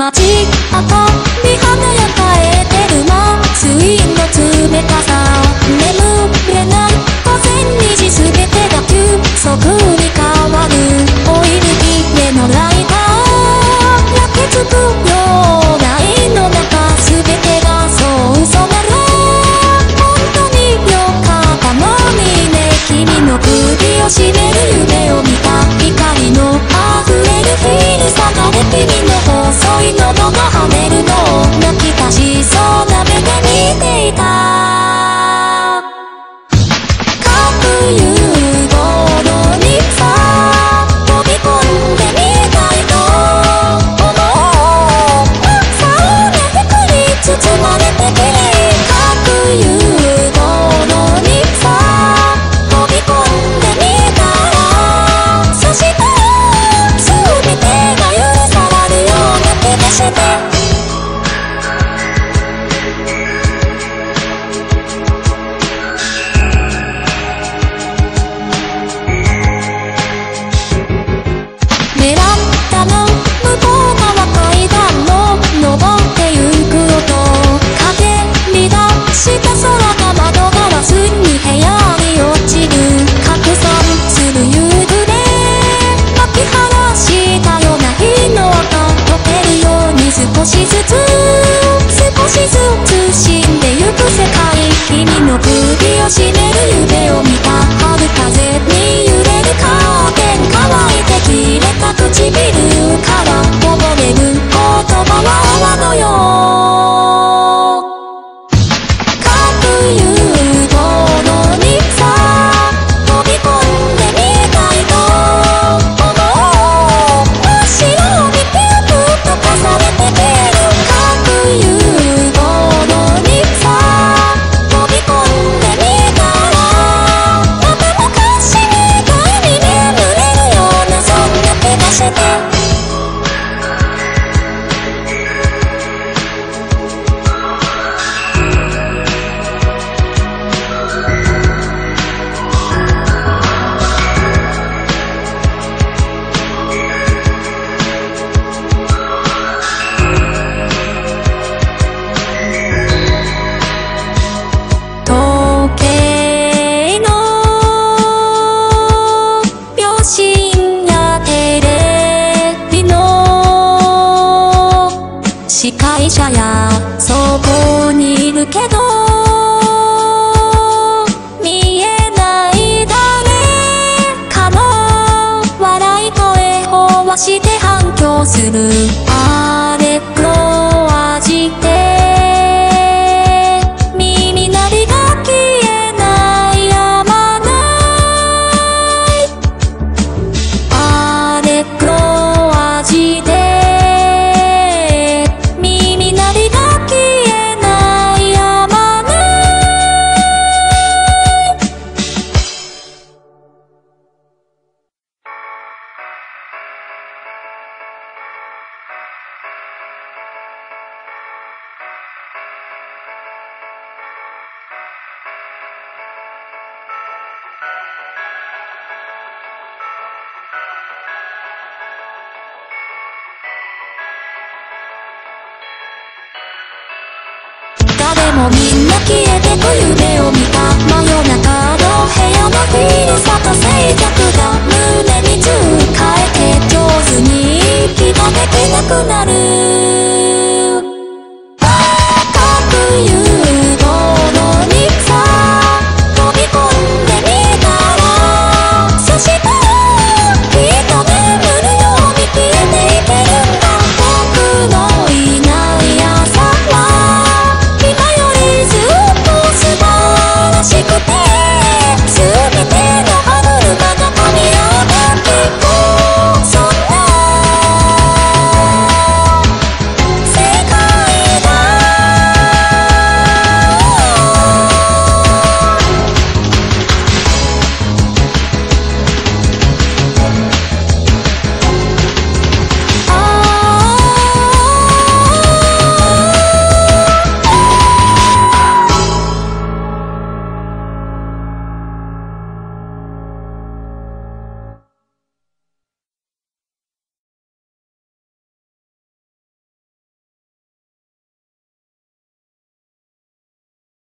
街あたりやかえてるなンの冷たさ眠れない午前2時全てが急速に変わる追い抜き目のライター焼けつくような胃の中全てがそう嘘なら本当によかったのにね君の首を絞め首を絞めもみんな消えてく夢を見た。真夜中